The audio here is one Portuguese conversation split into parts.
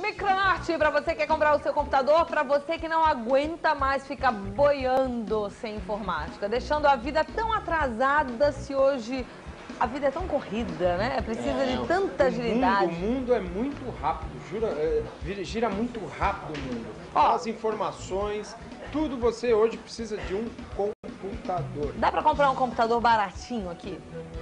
Micronorte, para você que quer comprar o seu computador, para você que não aguenta mais ficar boiando sem informática, deixando a vida tão atrasada se hoje a vida é tão corrida, né? Precisa É, de tanta o agilidade. Mundo, o mundo é muito rápido, jura, é, gira- gira muito rápido o mundo. Ó. As informações, tudo você hoje precisa de um computador. Dá para comprar um computador baratinho aqui?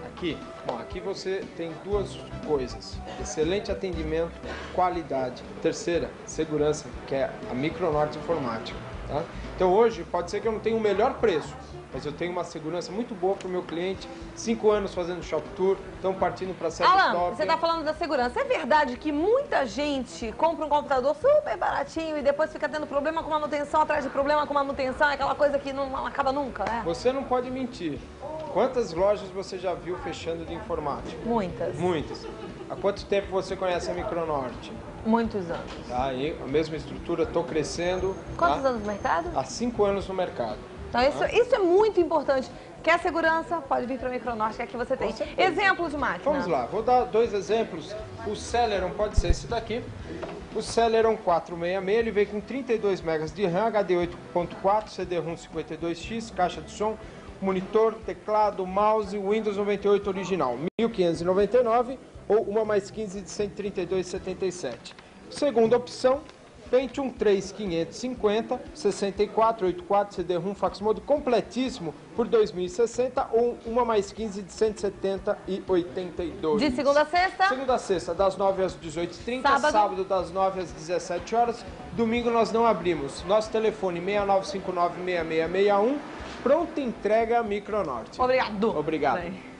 Aqui, bom, aqui você tem duas coisas: excelente atendimento, qualidade. Terceira, segurança, que é a Micronorte Informática. Tá? Então hoje pode ser que eu não tenha o melhor preço, mas eu tenho uma segurança muito boa para o meu cliente. Cinco anos fazendo shop tour, estão partindo para série Alan, top. você está falando da segurança. É verdade que muita gente compra um computador super baratinho e depois fica tendo problema com manutenção atrás de problema com manutenção, é aquela coisa que não acaba nunca, né? Você não pode mentir. Quantas lojas você já viu fechando de informática? Muitas. Muitas. Há quanto tempo você conhece a Micronorte? Muitos anos. Tá, aí, a mesma estrutura, estou crescendo. Quantos tá? anos no mercado? Há cinco anos no mercado. Então, isso, isso é muito importante. Quer segurança? Pode vir para a Micronorte, que aqui você tem. certeza. Exemplo de máquina. Vamos lá, vou dar dois exemplos. O Celeron pode ser esse daqui. O Celeron 466, ele veio com 32 MB de RAM, HD 8.4, CD-ROM 52X, caixa de som, monitor, teclado, mouse, Windows 98 original, 1599 ou uma mais 15 de 132,77. Segunda opção, Pentium 3 550, 6484 CD-ROM fax mode completíssimo por 2060 ou uma mais 15 de 170 e 82. De segunda a sexta? Segunda a sexta, das 9 às 18h30, Sábado? sábado das 9 às 17 horas. Domingo nós não abrimos. Nosso telefone 6959-6661, pronta entrega Micronorte. Obrigado. Obrigado. Bem.